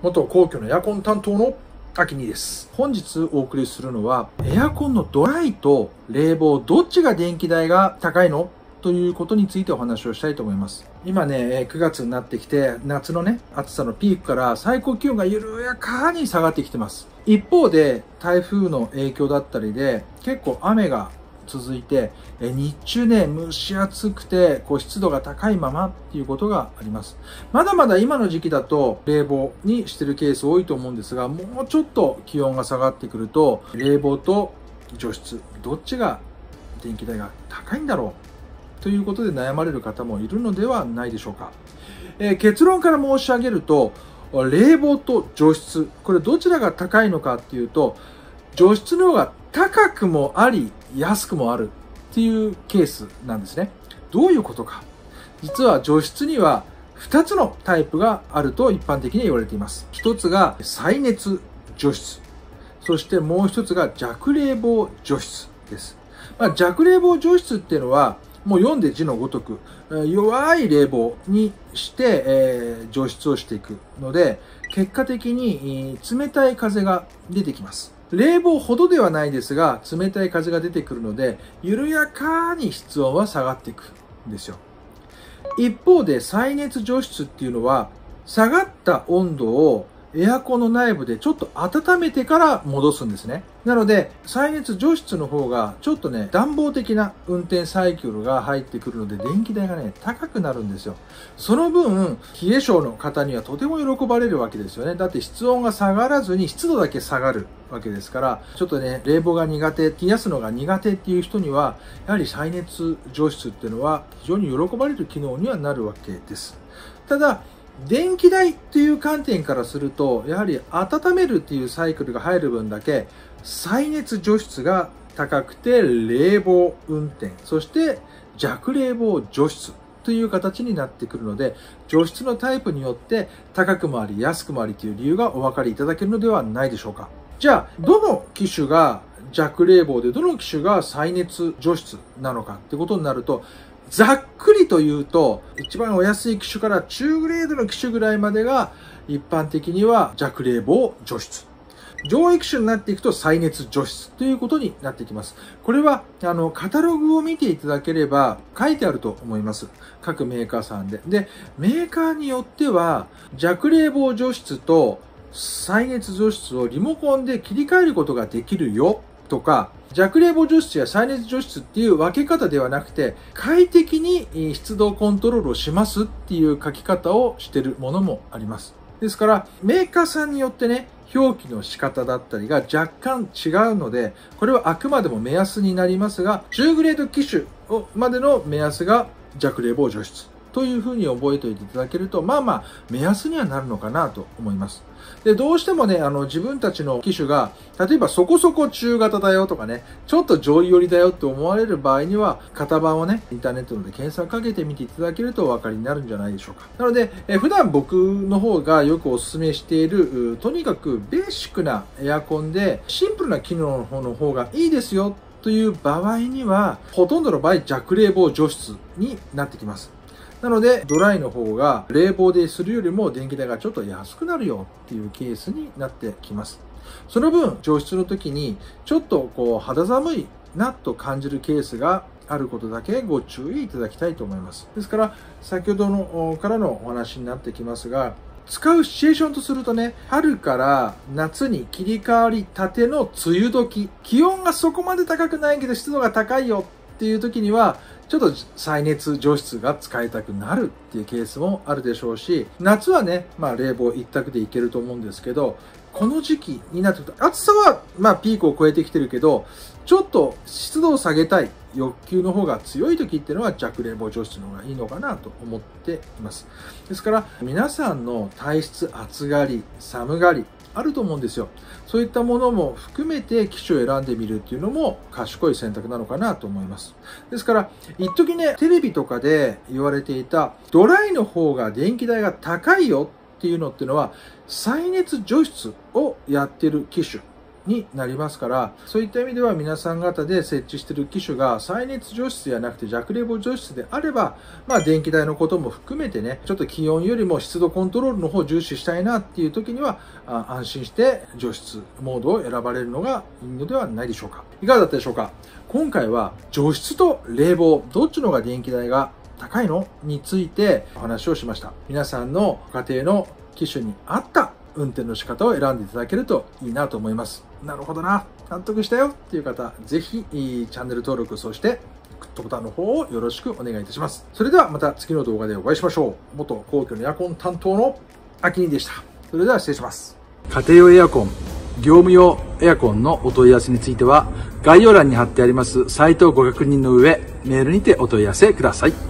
元皇居のエアコン担当の秋にです。本日お送りするのは、エアコンのドライと冷房、どっちが電気代が高いの？ということについてお話をしたいと思います。今ね、9月になってきて、夏のね、暑さのピークから最高気温が緩やかに下がってきてます。一方で、台風の影響だったりで、結構雨が続いて、え日中ね、蒸し暑くて、こう湿度が高いままっていうことがあります。まだまだ今の時期だと冷房にしてるケース多いと思うんですが、もうちょっと気温が下がってくると、冷房と除湿、どっちが電気代が高いんだろうということで悩まれる方もいるのではないでしょうか。えー結論から申し上げると、冷房と除湿、これどちらが高いのかっていうと、除湿の方が高くもあり、安くもあるっていうケースなんですね。どういうことか。実は除湿には2つのタイプがあると一般的に言われています。1つが再熱除湿。そしてもう1つが弱冷房除湿です。まあ、弱冷房除湿っていうのは、もう読んで字のごとく、弱い冷房にして、えー除湿をしていくので、結果的に冷たい風が出てきます。冷房ほどではないですが、冷たい風が出てくるので、緩やかに室温は下がっていくんですよ。一方で再熱除湿っていうのは、下がった温度をエアコンの内部でちょっと温めてから戻すんですね。なので、再熱除湿の方がちょっとね、暖房的な運転サイクルが入ってくるので、電気代がね、高くなるんですよ。その分、冷え性の方にはとても喜ばれるわけですよね。だって室温が下がらずに湿度だけ下がるわけですから、ちょっとね、冷房が苦手、冷やすのが苦手っていう人には、やはり再熱除湿っていうのは非常に喜ばれる機能にはなるわけです。ただ、電気代っていう観点からすると、やはり温めるっていうサイクルが入る分だけ、再熱除湿が高くて、冷房運転、そして弱冷房除湿という形になってくるので、除湿のタイプによって高くもあり安くもありという理由がお分かりいただけるのではないでしょうか。じゃあ、どの機種が弱冷房で、どの機種が再熱除湿なのかってことになると、ざっくりと言うと、一番お安い機種から中グレードの機種ぐらいまでが、一般的には弱冷房除湿。上位機種になっていくと再熱除湿ということになってきます。これは、あの、カタログを見ていただければ書いてあると思います。各メーカーさんで。で、メーカーによっては、弱冷房除湿と再熱除湿をリモコンで切り替えることができるよとか、弱冷房除湿や再熱除湿っていう分け方ではなくて、快適に湿度コントロールをしますっていう書き方をしてるものもあります。ですから、メーカーさんによってね、表記の仕方だったりが若干違うので、これはあくまでも目安になりますが、中グレード機種までの目安が弱冷房除湿というふうに覚えておいていただけると、まあまあ、目安にはなるのかなと思います。で、どうしてもね、あの、自分たちの機種が、例えばそこそこ中型だよとかね、ちょっと上位寄りだよって思われる場合には、型番をね、インターネットで検索かけてみていただけるとお分かりになるんじゃないでしょうか。なので、え普段僕の方がよくお勧めしている、とにかくベーシックなエアコンで、シンプルな機能の方の方がいいですよという場合には、ほとんどの場合弱冷房除湿になってきます。なので、ドライの方が冷房でするよりも電気代がちょっと安くなるよっていうケースになってきます。その分、除湿の時にちょっとこう肌寒いなと感じるケースがあることだけご注意いただきたいと思います。ですから、先ほどのからのお話になってきますが、使うシチュエーションとするとね、春から夏に切り替わりたての梅雨時、気温がそこまで高くないけど湿度が高いよっていう時には、ちょっと再熱除湿が使いたくなるっていうケースもあるでしょうし、夏はね、まあ冷房一択でいけると思うんですけど、この時期になってくると、暑さはまあピークを超えてきてるけど、ちょっと湿度を下げたい欲求の方が強い時っていうのは弱冷房除湿の方がいいのかなと思っています。ですから皆さんの体質暑がり、寒がり、あると思うんですよ。そういったものも含めて機種を選んでみるっていうのも賢い選択なのかなと思います。ですから、一時ね、テレビとかで言われていたドライの方が電気代が高いよっていうのっていうのは、再熱除湿をやってる機種になりますから、そういった意味では皆さん方で設置している機種が再熱除湿じゃなくて弱冷房除湿であれば、まあ電気代のことも含めてね、ちょっと気温よりも湿度コントロールの方を重視したいなっていう時には、安心して除湿モードを選ばれるのがいいのではないでしょうか。いかがだったでしょうか今回は除湿と冷房、どっちの方が電気代が高いの？についてお話をしました。皆さんの家庭の機種に合った運転の仕方を選んでいただけるといいなと思います。なるほどな、納得したよっていう方、ぜひチャンネル登録、そしてグッドボタンの方をよろしくお願いいたします。それではまた次の動画でお会いしましょう。元皇居のエアコン担当のアキニでした。それでは失礼します。家庭用エアコン、業務用エアコンのお問い合わせについては、概要欄に貼ってありますサイトをご確認の上、メールにてお問い合わせください。